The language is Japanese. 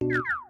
you